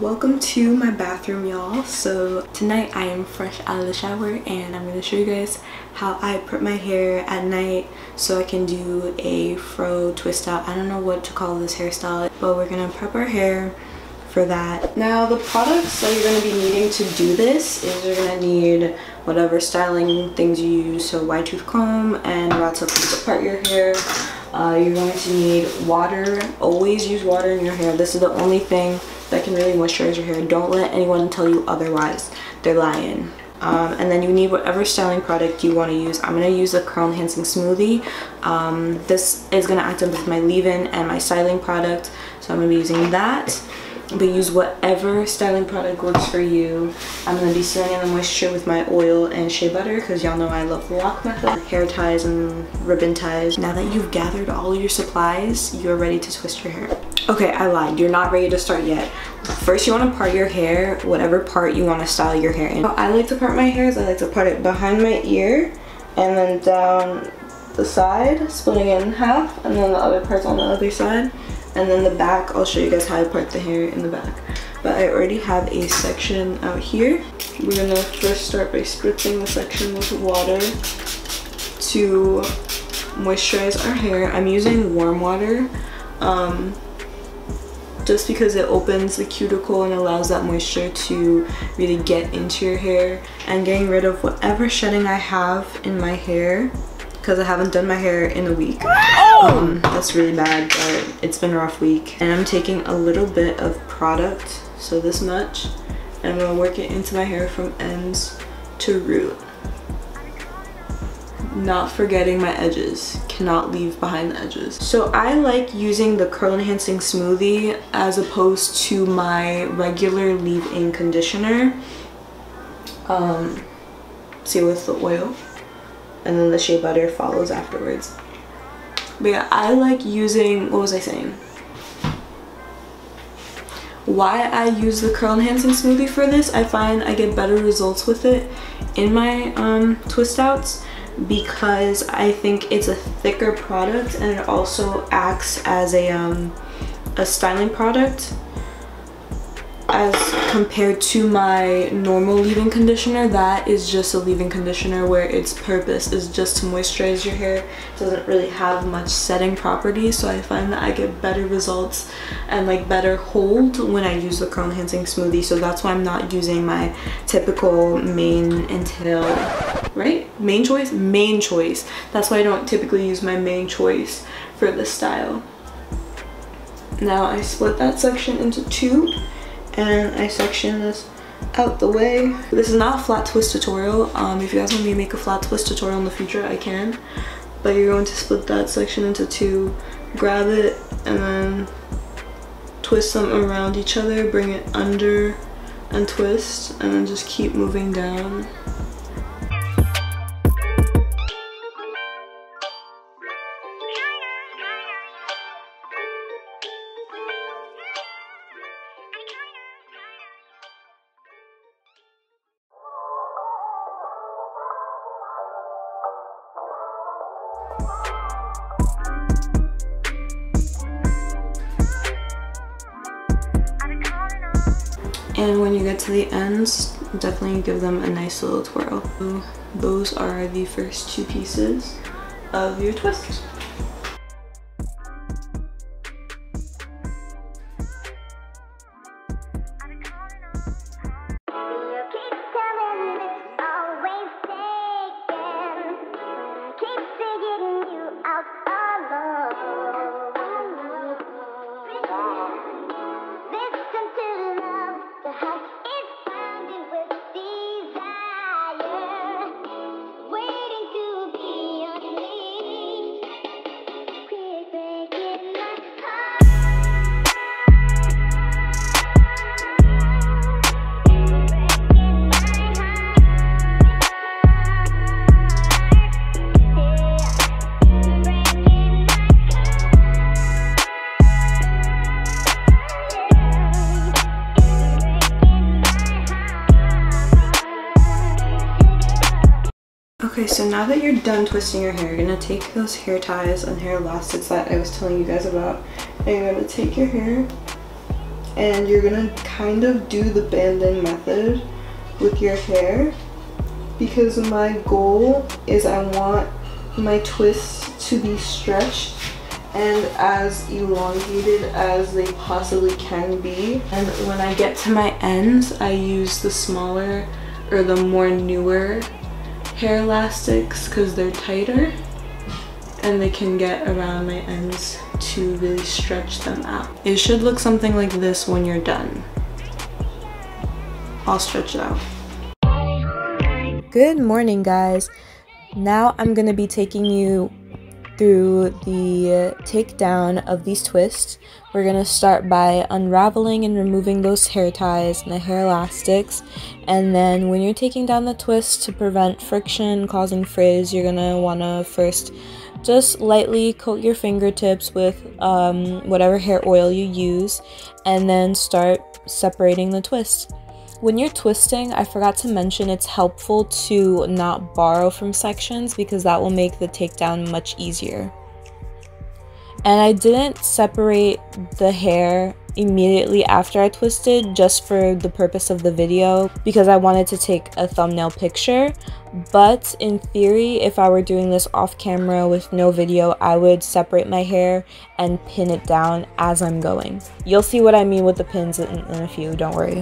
welcome to my bathroom y'all. So tonight i am fresh out of the shower and i'm going to show you guys how i prep my hair at night so i can do a fro twist out. I don't know what to call this hairstyle but we're going to prep our hair for that. Now the products that you're going to be needing to do this is you're going to need whatever styling things you use. So wide tooth comb and rods to piece apart your hair. Uh, you're going to need water. Always use water in your hair. This is the only thing that can really moisturize your hair. Don't let anyone tell you otherwise. They're lying. Um, and then you need whatever styling product you want to use. I'm going to use the Curl Enhancing Smoothie. Um, this is going to act as my leave-in and my styling product. So I'm going to be using that. But use whatever styling product works for you. I'm to be sealing in the moisture with my oil and shea butter because y'all know I love LOC method. Hair ties and ribbon ties. Now that you've gathered all your supplies, you're ready to twist your hair. Okay, I lied. You're not ready to start yet. First, you want to part your hair, whatever part you want to style your hair in. I like to part my hair is I like to part it behind my ear and then down the side, splitting it in half, and then the other part's on the other side. And then the back, I'll show you guys how I part the hair in the back. But I already have a section out here. We're gonna first start by spritzing the section with water to moisturize our hair. I'm using warm water. Um, just because it opens the cuticle and allows that moisture to really get into your hair and getting rid of whatever shedding I have in my hair because I haven't done my hair in a week. Um, that's really bad, but it's been a rough week. And I'm taking a little bit of product, so this much, and I'm gonna work it into my hair from ends to root. Not forgetting my edges. Cannot leave behind the edges. So i like using the curl enhancing smoothie as opposed to my regular leave-in conditioner. Um see with the oil and then the shea butter follows afterwards. But yeah i like using what was i saying? Why I use the curl enhancing smoothie for this I find I get better results with it in my um, twist outs because I think it's a thicker product and it also acts as a, um, a styling product. As compared to my normal leave-in conditioner that is just a leave-in conditioner where its purpose is just to moisturize your hair. It doesn't really have much setting properties so I find that I get better results and like better hold when I use the curl enhancing smoothie so that's why I'm not using my typical mane and tail right? Mane Choice? Mane Choice. That's why I don't typically use my Mane Choice for this style. Now I split that section into two and I section this out the way. This is not a flat twist tutorial. Um, if you guys want me to make a flat twist tutorial in the future, I can. But you're going to split that section into two, grab it, and then twist them around each other, bring it under and twist, and then just keep moving down. And when you get to the ends, definitely give them a nice little twirl. Those are the first two pieces of your twist. Okay, so now that you're done twisting your hair, you're gonna take those hair ties and hair elastics that I was telling you guys about, and you're gonna take your hair and you're gonna kind of do the banding method with your hair because my goal is I want my twists to be stretched and as elongated as they possibly can be. And when I get to my ends, I use the smaller or the more newer hair elastics because they're tighter and they can get around my ends to really stretch them out. It should look something like this when you're done. I'll stretch it out. Good morning guys. Now I'm to be taking you through the takedown of these twists. We're going to start by unraveling and removing those hair ties and the hair elastics. And then when you're taking down the twist to prevent friction causing frizz, you're going to want to first just lightly coat your fingertips with um, whatever hair oil you use and then start separating the twist. When you're twisting, I forgot to mention it's helpful to not borrow from sections because that will make the takedown much easier. And I didn't separate the hair immediately after I twisted just for the purpose of the video because I wanted to take a thumbnail picture. But in theory, if I were doing this off camera with no video, I would separate my hair and pin it down as I'm going. You'll see what I mean with the pins in, in a few, don't worry.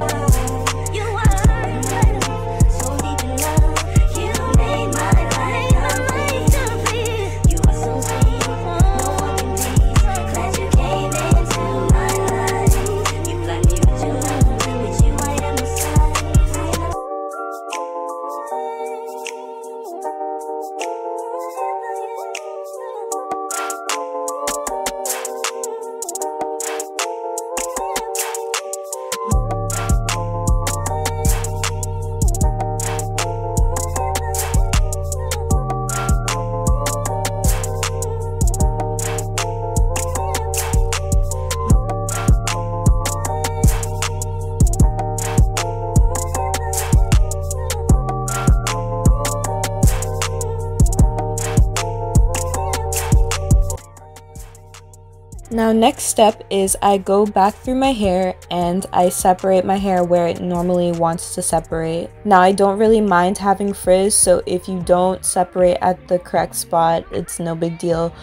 Now next step is I go back through my hair and I separate my hair where it normally wants to separate. Now I don't really mind having frizz so if you don't separate at the correct spot it's no big deal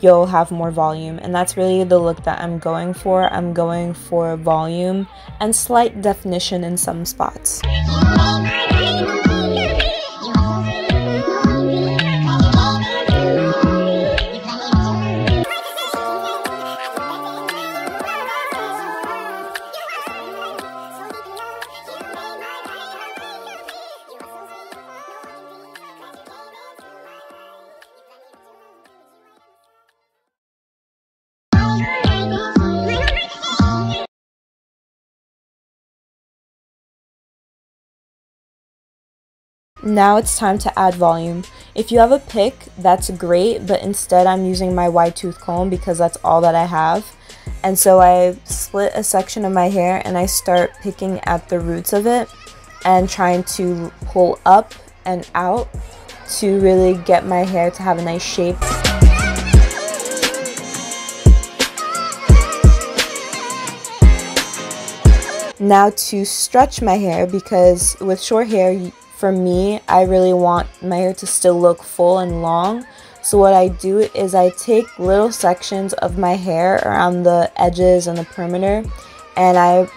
you'll have more volume and that's really the look that I'm going for. I'm going for volume and slight definition in some spots. Now it's time to add volume. If you have a pick, that's great, but instead I'm using my wide tooth comb because that's all that I have. And so I split a section of my hair and I start picking at the roots of it and trying to pull up and out to really get my hair to have a nice shape. Now to stretch my hair because with short hair for me, I really want my hair to still look full and long. So what I do is I take little sections of my hair around the edges and the perimeter and I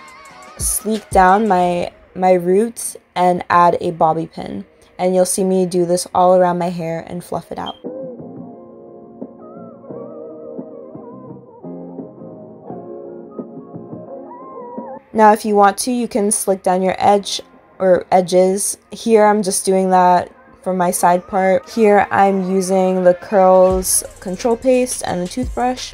sleek down my my roots and add a bobby pin. And you'll see me do this all around my hair and fluff it out. Now if you want to, you can slick down your edge or edges. Here I'm just doing that for my side part. Here I'm using the curls control paste and the toothbrush.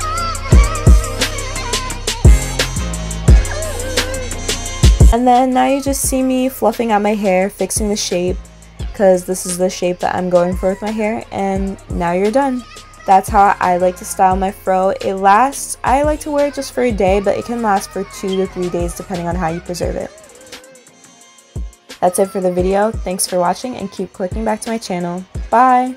And then now you just see me fluffing out my hair, fixing the shape, because this is the shape that I'm going for with my hair, and now you're done. That's how I like to style my fro. It lasts, I like to wear it just for a day, but it can last for two to three days depending on how you preserve it. That's it for the video. Thanks for watching and keep clicking back to my channel. Bye!